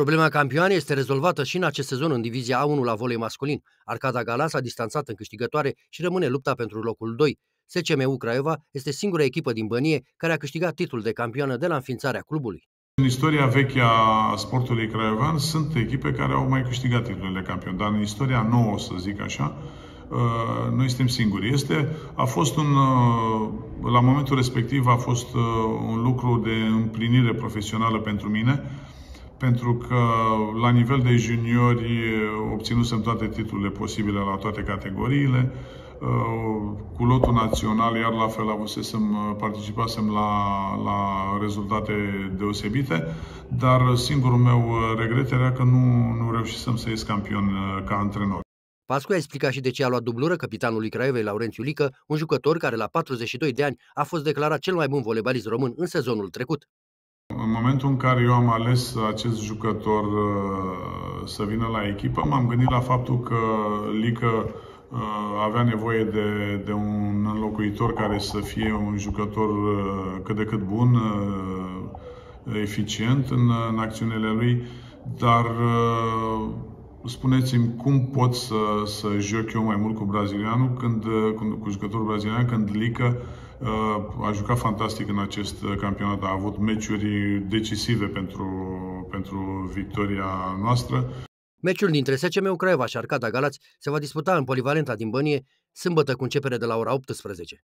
Problema campioanei este rezolvată și în acest sezon în divizia A1 la volei masculin. Arcada Gala s-a distanțat în câștigătoare și rămâne lupta pentru locul 2. SCMU Craiova este singura echipă din Bănie care a câștigat titlul de campioană de la înființarea clubului. În istoria veche a sportului craiovean sunt echipe care au mai câștigat titlurile de campion, dar în istoria nouă, să zic așa, uh, noi suntem singuri. Este, a fost un, uh, la momentul respectiv a fost uh, un lucru de împlinire profesională pentru mine, pentru că la nivel de juniori obținusem toate titlurile posibile la toate categoriile. Cu lotul național, iar la fel avusesem, participasem la, la rezultate deosebite, dar singurul meu regret era că nu, nu reușisem să ies campion ca antrenor. Pascu a explicat și de ce a luat dublură capitanului Craiovei, Laurențiu Lică, un jucător care la 42 de ani a fost declarat cel mai bun volebalist român în sezonul trecut. În momentul în care eu am ales acest jucător uh, să vină la echipă, m-am gândit la faptul că Lică uh, avea nevoie de, de un înlocuitor care să fie un jucător uh, cât de cât bun, eficient în, în acțiunile lui, dar spuneți-mi cum pot să, să joc eu mai mult cu brazilianul, când, cu jucătorul brazilian, când Lică a jucat fantastic în acest campionat, a avut meciuri decisive pentru, pentru victoria noastră. Meciul dintre SCM Craiova și Arcada Galați se va disputa în polivalenta din Bănie, sâmbătă cu începere de la ora 18.